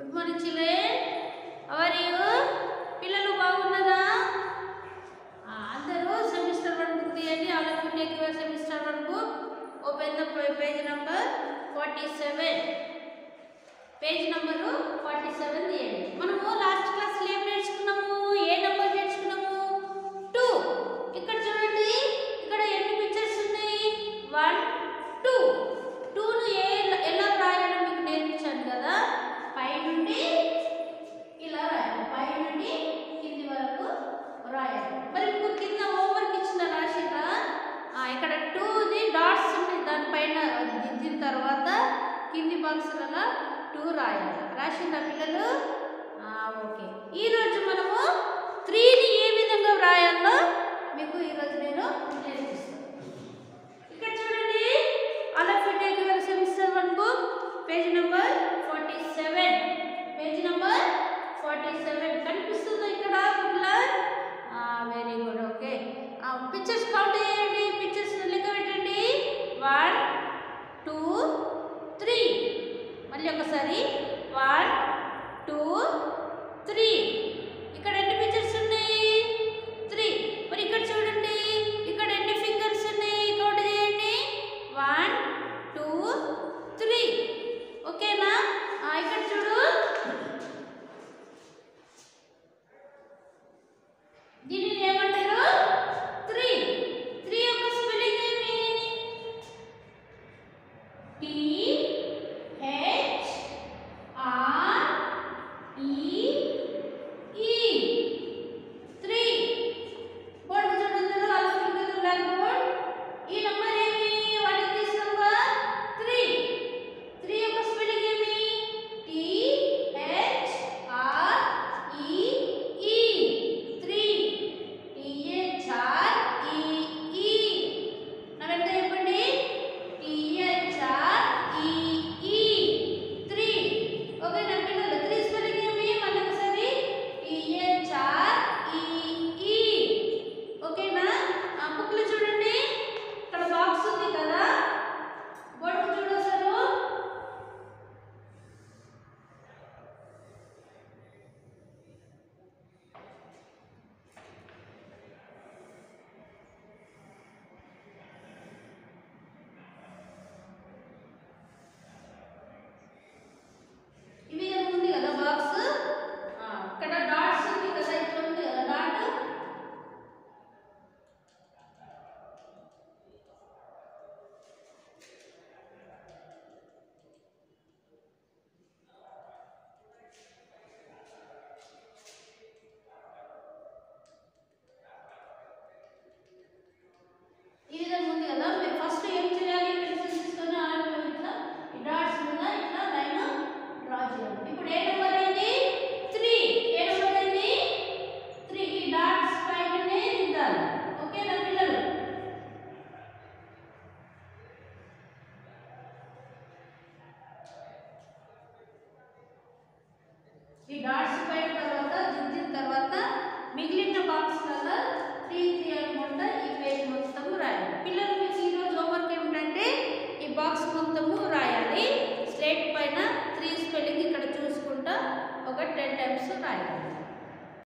Good morning children how are you పిల్లలు బాగున్నారా అందరూ సెమిస్టర్ వన్ బుక్ తీయండి ఆలోచించి ఎక్కువ semester one book open the page number forty seven. Page number forty seven తీయండి. ఆన్సర్లో టూ రాయాలి. రాసిందా పిల్లలు? ఓకే. ఈరోజు మనము త్రీని ఏ విధంగా వ్రాయాలో మీకు ఈరోజు నేను నేర్పిస్తాను. మళ్ళీ ఒకసారి. వన్ టూ త్రీ ఇక్కడ ఎన్ని పిక్చర్స్ ఉన్నాయి. త్రీ మరి ఇక్కడ చూడండి. ఇక్కడ ఎన్ని ఫింగర్స్ ఉన్నాయి. కౌంట్ చేయండి. వన్ టూ త్రీ ఓకేనా ఇక్కడ చూడు. దీనిని different attempts on island.